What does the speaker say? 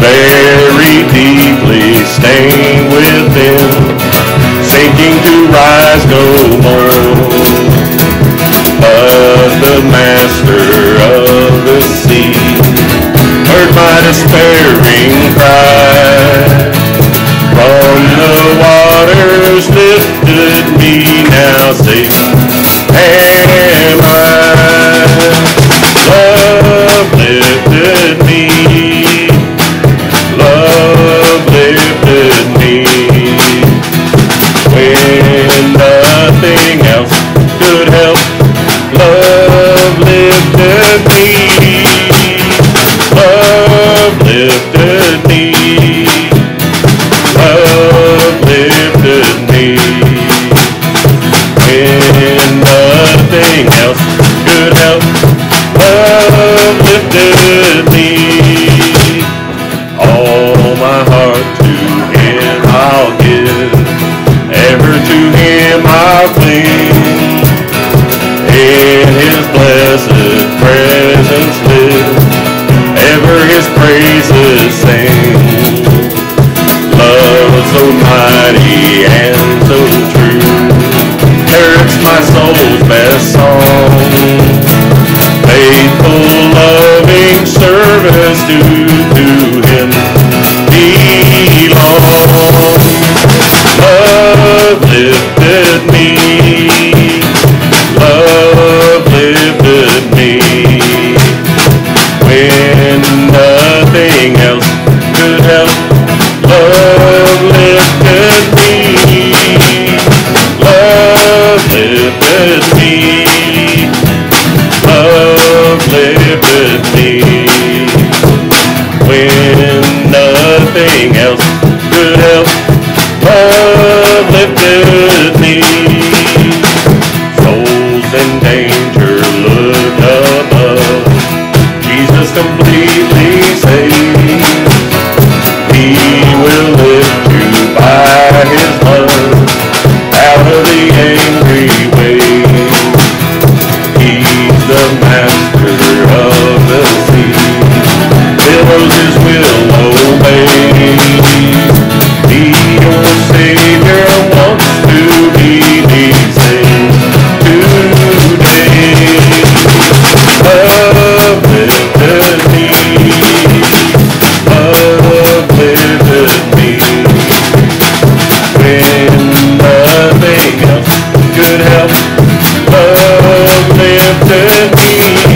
very deeply stained within, sinking to rise no more. But the master of the sea heard my despairing cry. From the waters lifted me now safe could help. Love lifted me. All my heart to Him I'll give. Ever to Him I'll cling. In His blessed presence live. Ever His praises sing. Love so mighty Faithful, loving service to Him He will live you His. Love lifted in me.